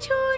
choice.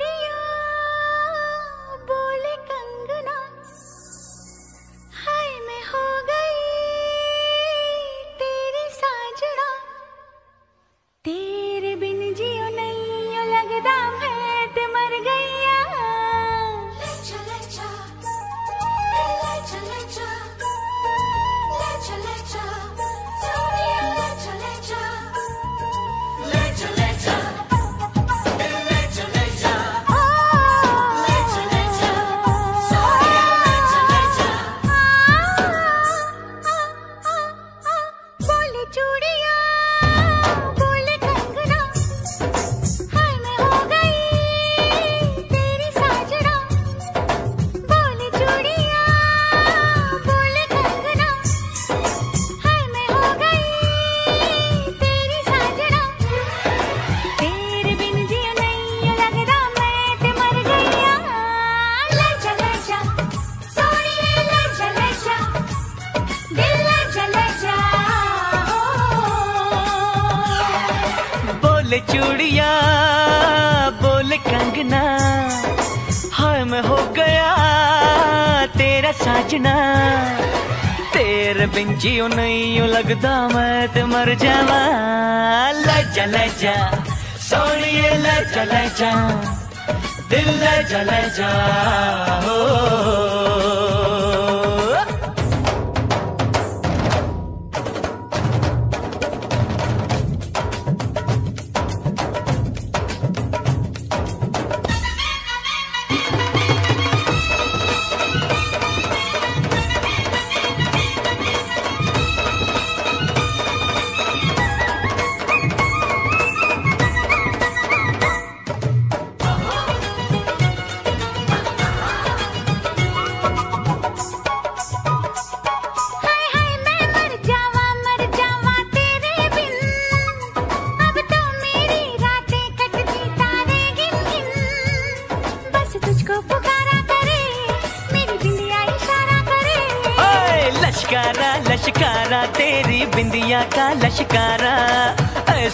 जले जा दिल ले जले जा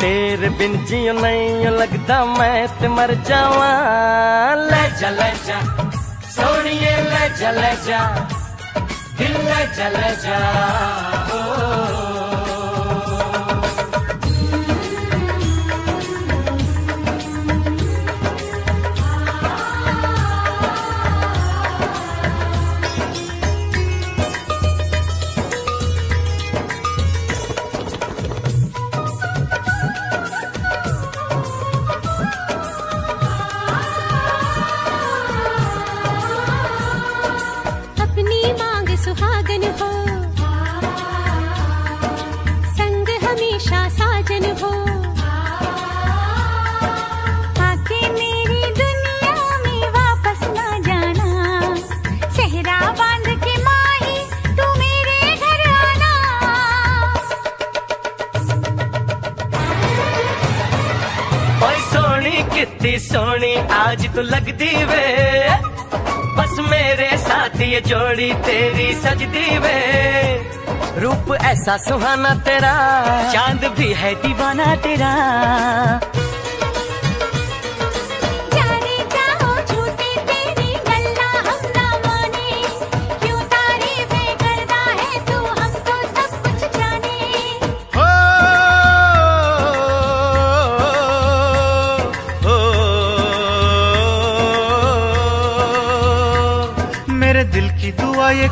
तेरे बिन जियो नहीं लगता मैं ते मर जावा। ले जा ले जा सोनिए ले जा ले जा दिल ले जा ले जा ओ, ओ, ओ, ओ, ओ, ओ, ओ, ओ, तेरी सजदी वे। रूप ऐसा सुहाना तेरा। चाँद भी है दीवाना तेरा।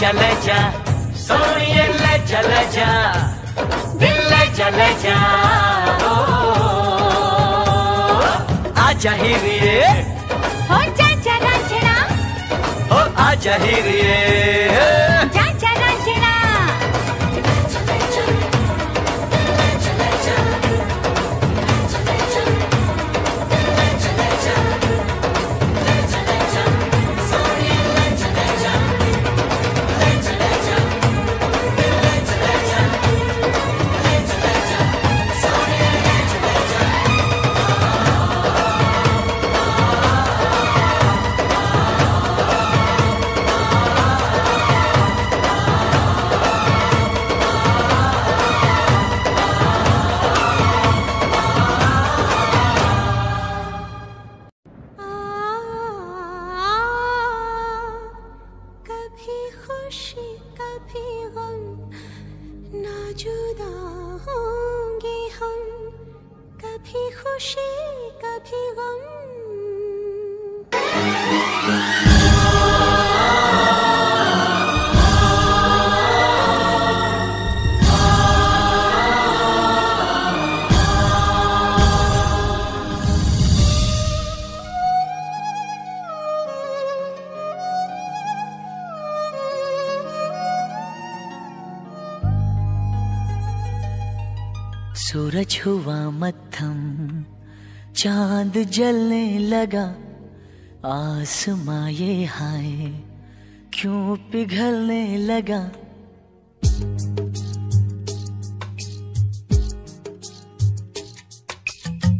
जा ले जा सोनिए ले जा ले जा दिल ले जा ले जा ओ, आजा हीरे हो जा सूरज हुआ मत्थम, चाँद जलने लगा, आसमां ये हाय, क्यों पिघलने लगा?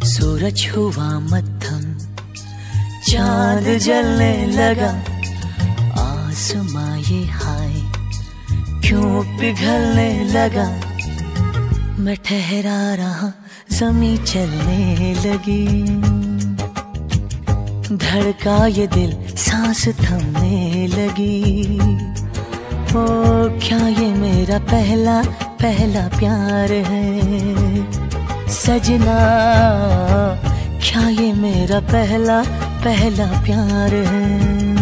सूरज हुआ मत्थम, चाँद जलने लगा, आसमां ये हाय, क्यों पिघलने लगा? मैं ठहरा रहा जमी चलने लगी। धड़का ये दिल, सांस थमने लगी। ओ, क्या ये मेरा पहला पहला प्यार है? सजना, क्या ये मेरा पहला पहला प्यार है?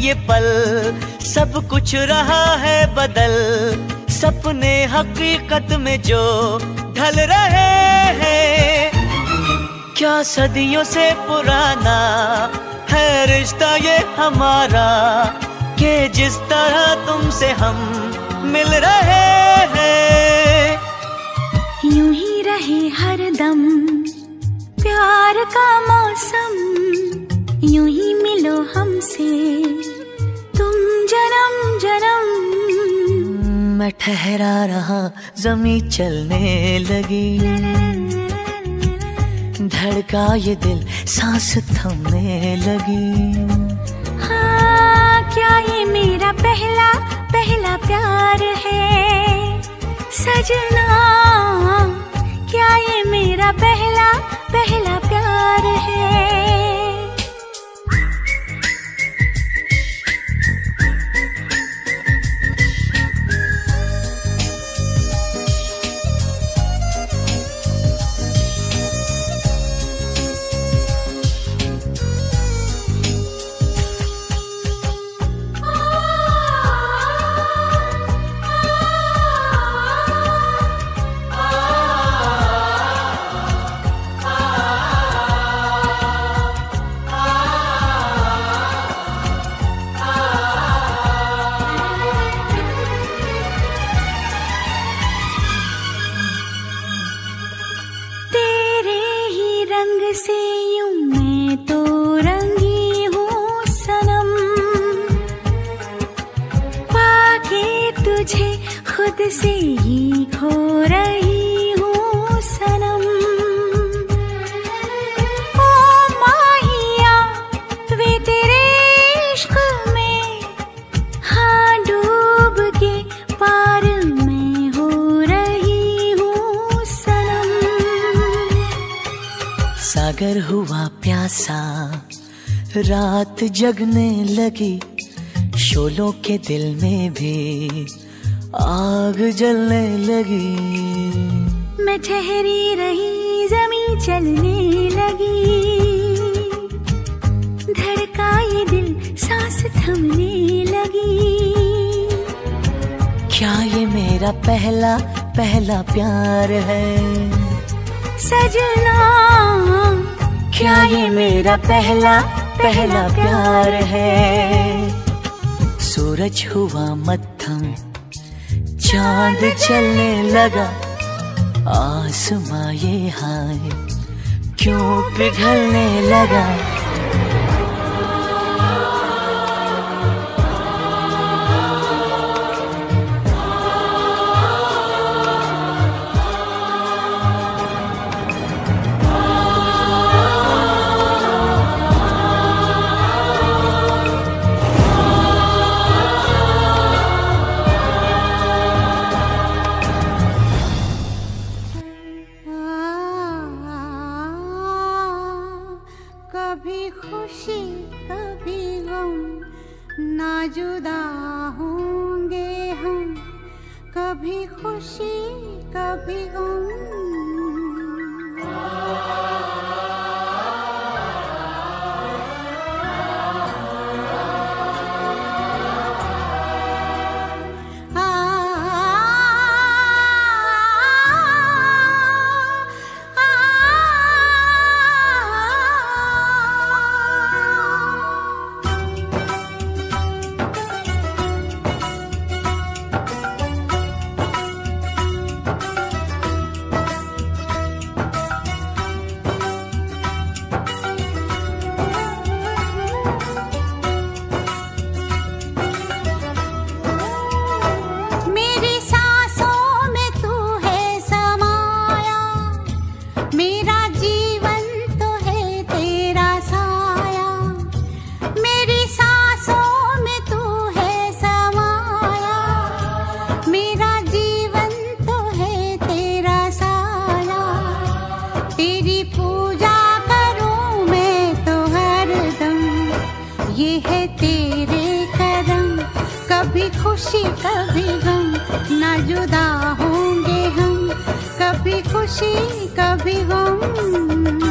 ये पल। सब कुछ रहा है बदल। सपने हकीकत में जो ढल रहे हैं। क्या सदियों से पुराना है रिश्ता ये हमारा? के जिस तरह तुमसे हम मिल रहे हैं। यूँ ही रहे हर दम। प्यार का मौसम। यूँ ही हमसे तुम जन्म जन्म मैं ठहरा रहा जमी चलने लगी। धड़का ये दिल, सांस थमने लगी। हाँ क्या ये मेरा पहला पहला प्यार है? सजना, क्या ये मेरा पहला पहला प्यार है? रात जगने लगी शोलों के दिल में भी आग जलने लगी। मैं ठहरी रही जमी चलने लगी। धड़का ये दिल सांस थमने लगी। क्या ये मेरा पहला पहला प्यार है? सजना क्या ये मेरा पहला पहला प्यार है। सूरज हुआ मध्यम, चाँद चलने लगा, आसमां ये हाय, क्यों पिघलने लगा? ये है तेरे करम। कभी खुशी, कभी गम, ना जुदा होंगे हम। कभी खुशी, कभी गम।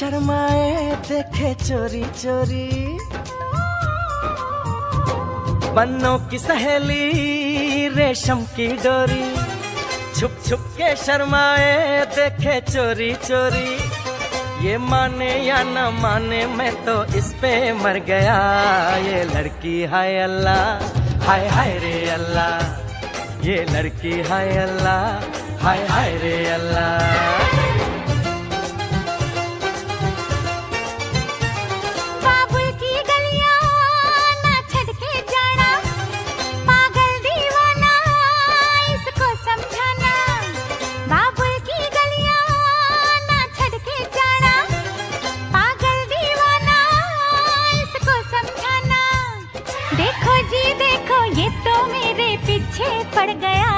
शर्माए देखे चोरी चोरी। बन्नों की सहेली, रेशम की डोरी। छुप छुप के शर्माए देखे चोरी चोरी। ये माने या न माने, मैं तो इस पे मर गया। ये लड़की हाय अल्लाह, हाय हाय रे अल्लाह। ये लड़की हाय अल्लाह, हाय हाय रे अल्लाह। गया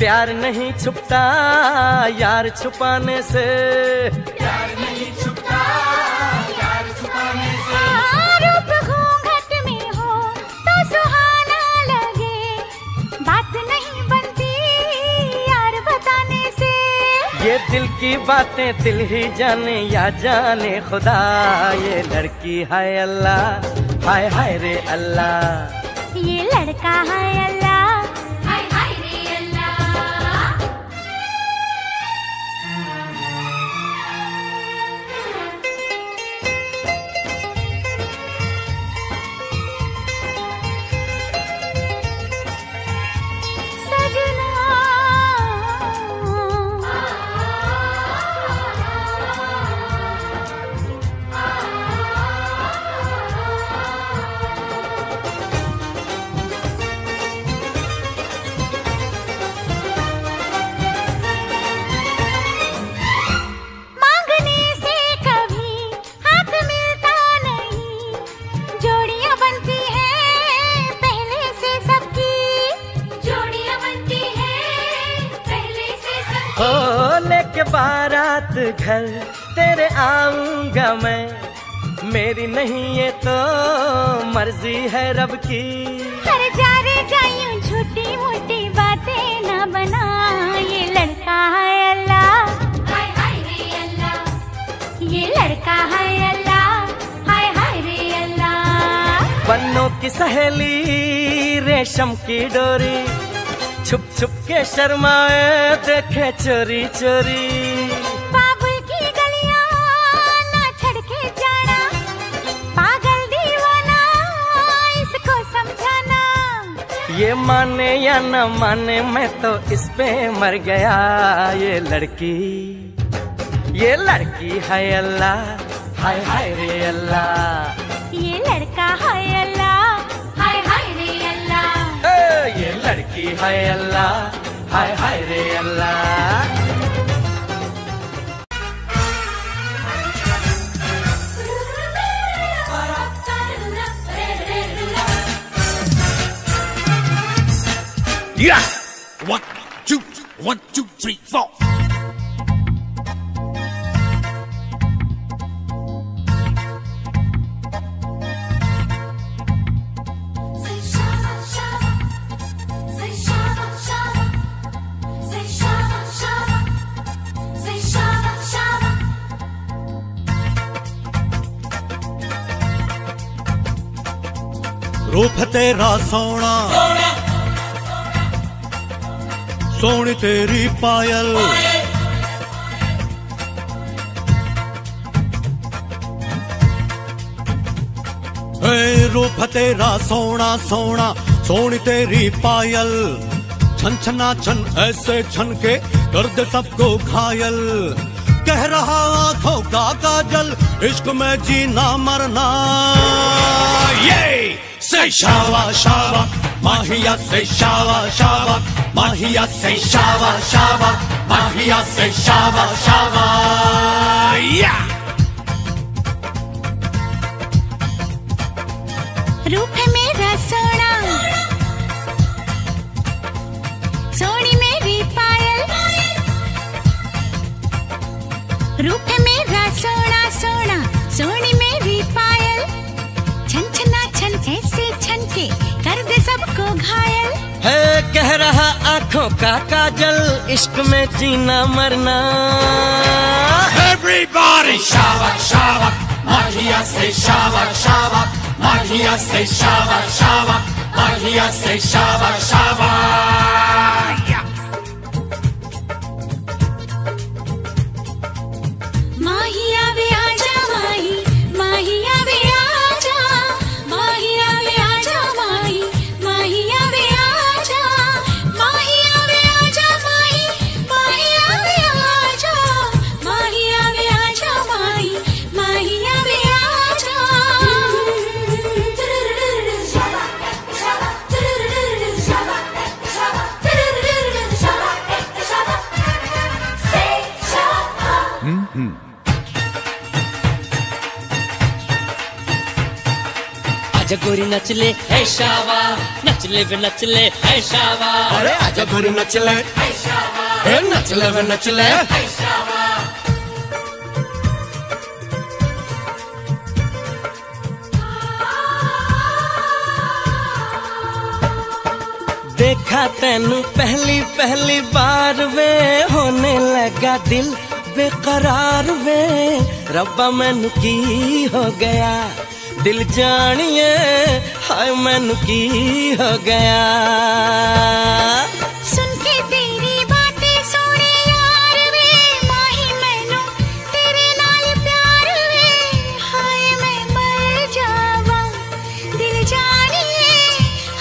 प्यार नहीं छुपता यार छुपाने से। रूप घूंघट में हो तो सुहाना लगे। बात नहीं बनती यार बताने से। ये दिल की बातें दिल ही जाने या जाने खुदा। ये लड़की है अल्लाह हाय हाय रे अल्लाह। मर्ज़ी है रब की। कर जा रे जायूं छोटी मोटी बातें ना बना ये लड़का है अल्लाह। हाय हाय रे अल्लाह। ये लड़का है अल्लाह। हाय हाय रे अल्लाह। बन्नों की सहेली रेशम की डोरी। छुप छुप के शर्माए देखे चोरी चोरी। ये माने या न माने मैं तो इस पे मर गया। ये लड़की ये लड़की है अल्लाह हाय हाय रे अल्लाह। ये लड़का है अल्लाह हाय हाय रे अल्लाह। ये लड़की है अल्लाह हाय हाय रे अल्लाह। Yeah! One, two, one, two, three, four. Say shabba shabba, Soni तेरी पायल। रूप तेरा सोना सोना, सोनी तेरी पायल। छन, छना, छन, ऐसे छन के दर्द सबको घायल। कह रहा आँखों का काजल, इश्क में जीना, मरना। ये से शावा शावा, माहिया से शावा शावा। माहिया से शावा शावा माहिया से शावा शावा या रूप है मेरा सोना। सोनी मेरी पायल। रूप है मेरा सोना सोना। सोनी मेरी पायल। छन, छना, छन ऐसे छन के कर दे सबको घायल। है कह रहा आँखों का काजल, इश्क में जीना मरना। Everybody शावक शावक माहिया से शावक शावक माहिया से शावक शावक माहिया से शावक शावक गोरी नचले है शावा। नचले वे नचले है शावा। अरे आजा गोरी नचले। ए नचले वे नचले। देखा तेनू पहली पहली बार वे होने लगा दिल बेकरार वे। रब्बा मैनू की हो गया? दिल जानिए हाय मैनू की हो गया। सुन के तेरी बातें सोने यार वे माही मैनू तेरे नाल प्यार वे। हाय मैं मर जावा दिल जानिए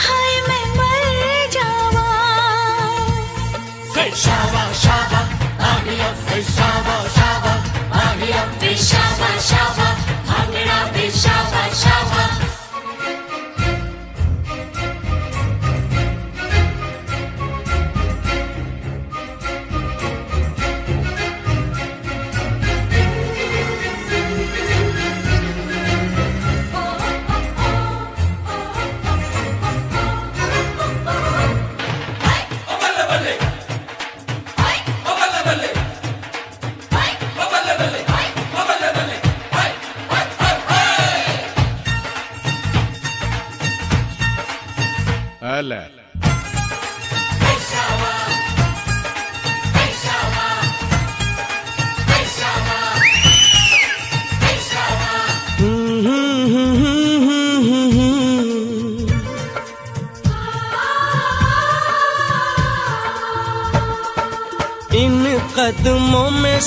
हाय मैं मर जावा। शावा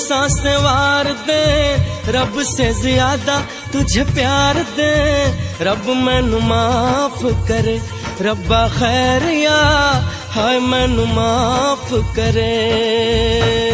सांस वार दे, रब से ज़्यादा तुझे प्यार दे। रब मैनू माफ़ करे, रब्बा खैरिया हाय मैनू माफ़ करे।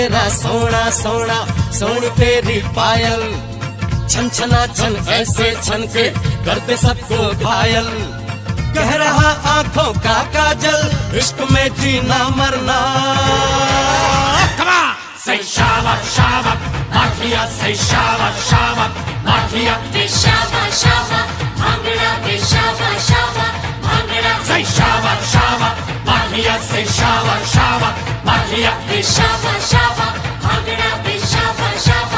तेरा सोना सोना सोन तेरी पायल। छन छना छन ऐसे छन के करते सबको घायल। कह रहा आँखों का काजल इश्क में जीना मरना। सही शावक शावक माखिया सही शावक शावक माखिया शावक शावक भांगड़ा शावक शावक। Say shava shava Magia say shava shava Magia shava shava Bhangra be shava shava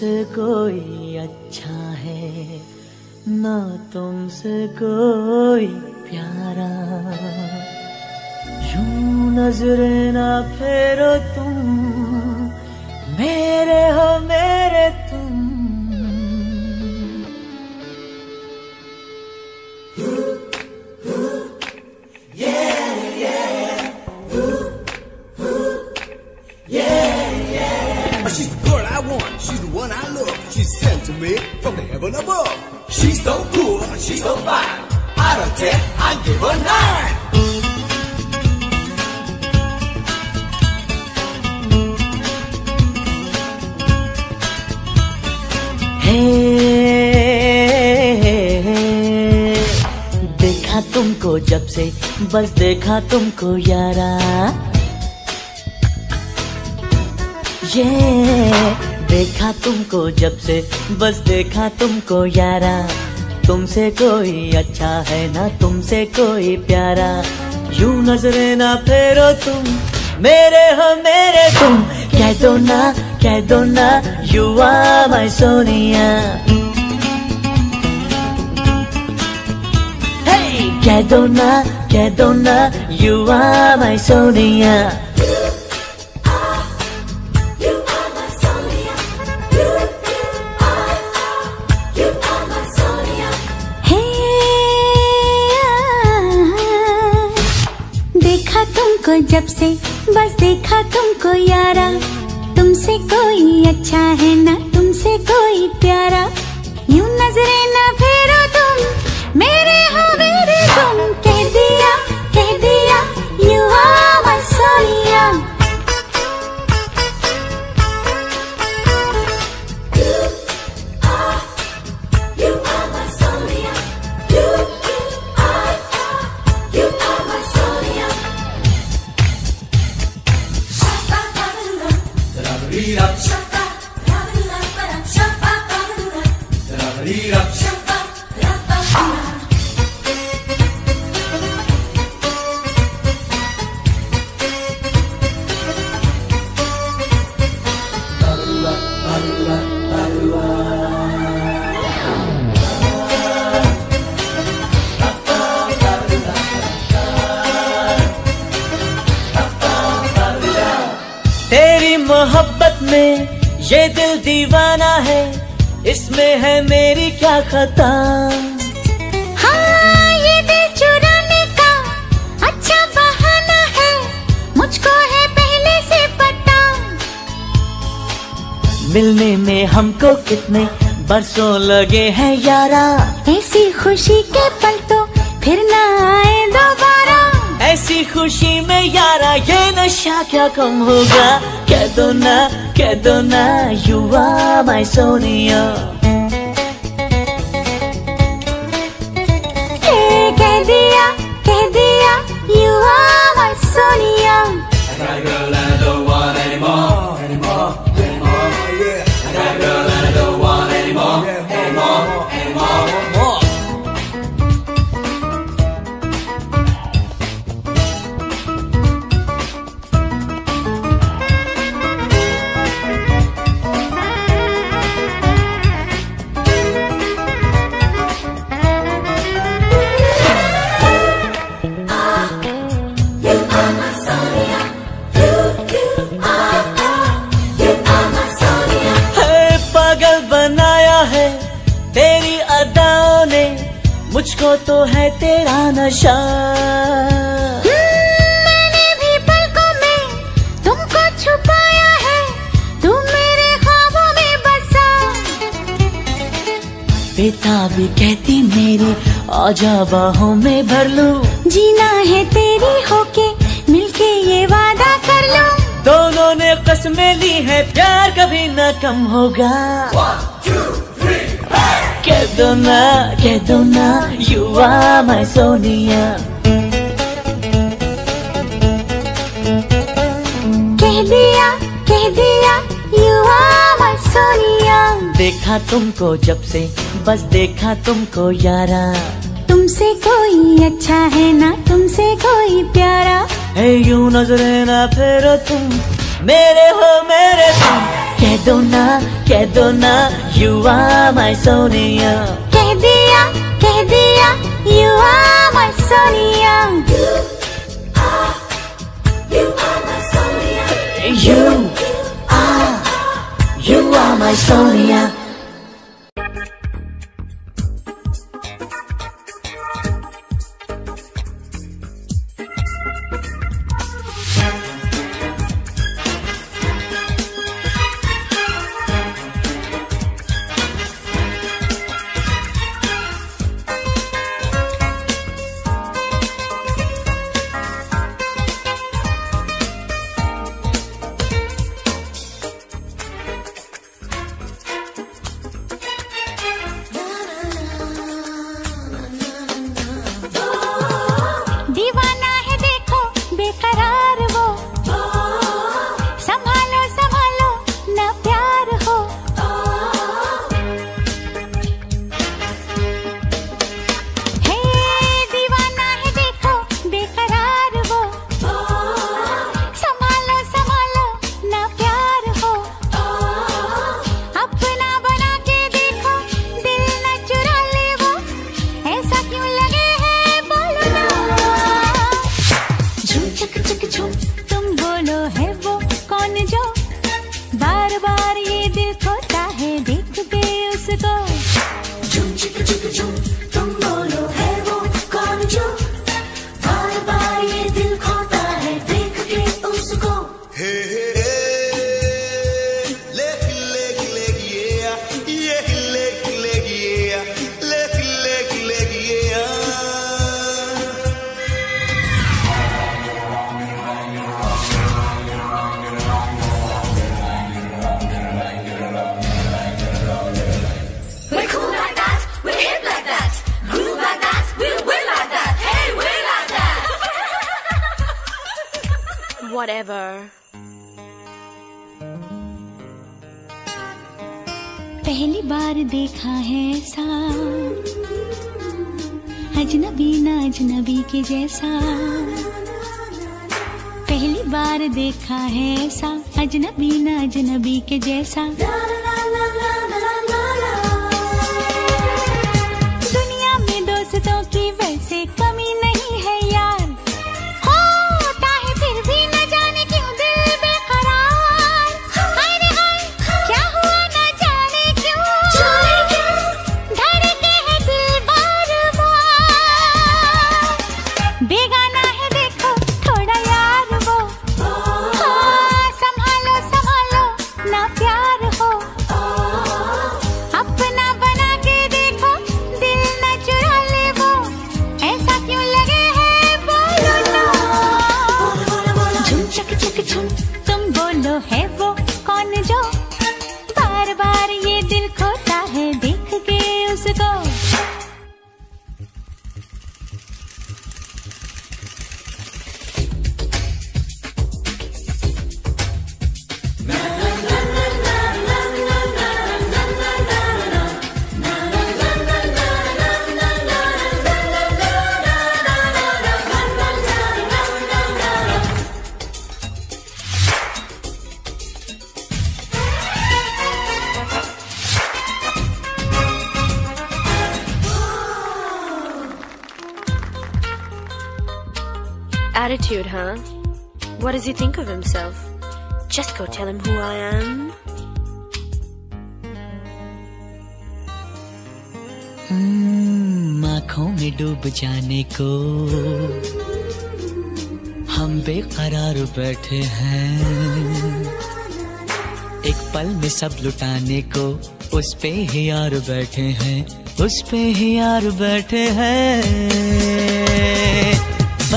तुमसे कोई अच्छा है, ना तुमसे कोई प्यारा। यूँ नज़र ना फेरो तुम, मेरे हो मेरे तुम। To me from the heaven above. She's so cool, she's so fine. Out of ten, I give her nine. हे देखा तुमको जब से बस देखा तुमको यारा ये देखा तुमको जब से, बस देखा तुमको यारा। तुमसे कोई अच्छा है ना, तुमसे कोई प्यारा। यूँ नजरे ना फेरो तुम, मेरे हो मेरे तुम। कह दो ना, कह दो ना यू आर माय सोनिया कह दो ना, कह दो ना यू आर माय सोनिया। जब से बस देखा तुमको यारा। तुमसे कोई अच्छा है ना, तुमसे कोई प्यारा। यूँ नजरे ना कितने बरसों लगे हैं यारा। ऐसी खुशी के पल तो फिर न आए दोबारा। ऐसी खुशी में यारा ये नशा क्या कम होगा? कह दो ना कह दो ना युवा माई माय सोनिया। तेरा मैंने भी पलकों में तुमको छुपाया है तुम मेरे ख्वाबों में बसा। बेताबी कहती मेरी आजा बाहों में भर लूँ। जीना है तेरी होके मिलके ये वादा कर लो। दोनों ने कसमें ली है प्यार कभी न कम होगा। कह दो ना कह दो ना यू आर माय सोनिया कह दिया कह दिया यू आर माय सोनिया देखा तुमको जब से बस देखा तुमको यारा। तुमसे कोई अच्छा है ना तुमसे कोई प्यारा। है यूँ नजरे ना फेरो तुम मेरे हो मेरे तुम। कह दो ना कह दो ना यू आर माय सोनिया कह दिया कह दिया you are my Sonia You are, you are my Sonia. Whatever. पहली बार देखा है ऐसा अजनबी ना अजनबी के जैसा। पहली बार देखा है ऐसा अजनबी ना अजनबी के जैसा। Attitude, huh? What does he think of himself? Just go tell him who I am. हम्म, आँखों में डूब जाने को हम बेकरार बैठे हैं एक पल में सब लुटाने को उस पे ही यार बैठे हैं उस पे ही यार बैठे हैं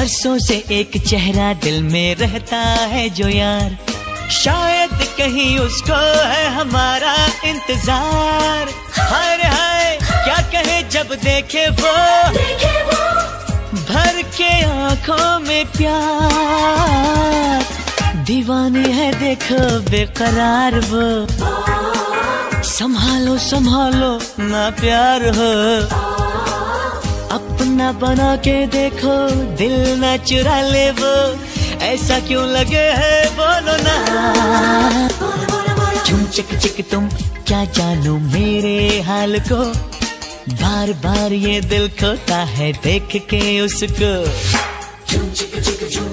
बरसों से एक चेहरा दिल में रहता है जो यार। शायद कहीं उसको है हमारा इंतज़ार। हाय रे हाय क्या कहे जब देखे वो? भर के आँखों में प्यार। दीवानी है देखो बेकरार वो। संभालो संभालो ना प्यार हो। अपना बना के देखो, दिल ना चुरा ले वो। ऐसा क्यों लगे है? बोलो ना। चुम चिक चिक तुम, क्या जानो मेरे हाल को? बार बार ये दिल खोता है देख के उसको। झुम चिक चिक झुम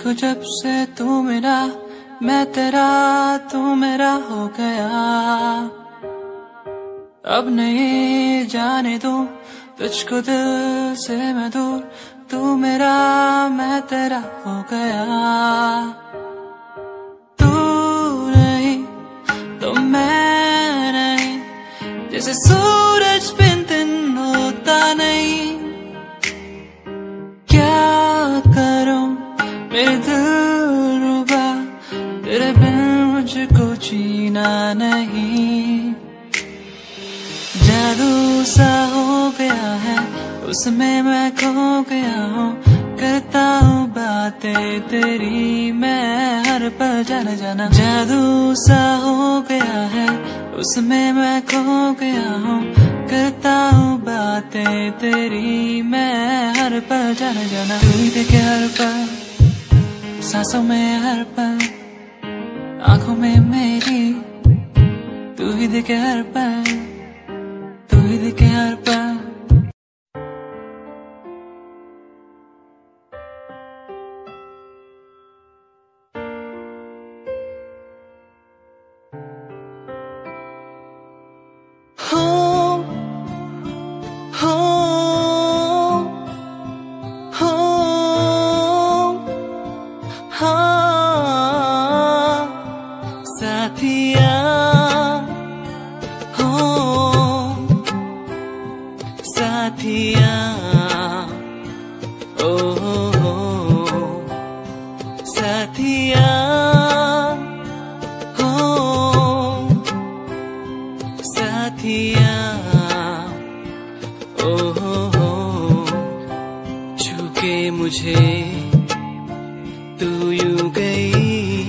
मुझको जब से तू मेरा, मैं तेरा, तू मेरा हो गया। अब नहीं जाने दो, तुझको दिल से मैं दूर, तू मेरा, मैं तेरा हो गया। तू नहीं तो मैं नहीं, जैसे सूरज जीना नहीं। जादू सा हो गया है, उसमें मैं खो गया हूँ। करता हूँ बातें तेरी, मैं हर पल जाना जाना। जादू सा हो गया है, उसमें मैं खो गया हूँ। करता हूँ बातें तेरी, मैं हर पल जाना जाना। तू ही देखे हर पल, सांसों में हर पल। आँखों में मेरी तू ही देखे हर पल तू यू गई,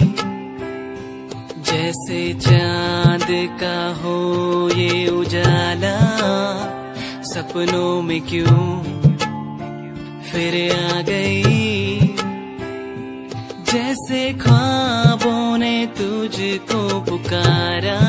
जैसे चाँद का हो ये उजाला, सपनों में क्यों फिर आ गई? जैसे ख्वाबों ने तुझको पुकारा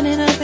जाने ना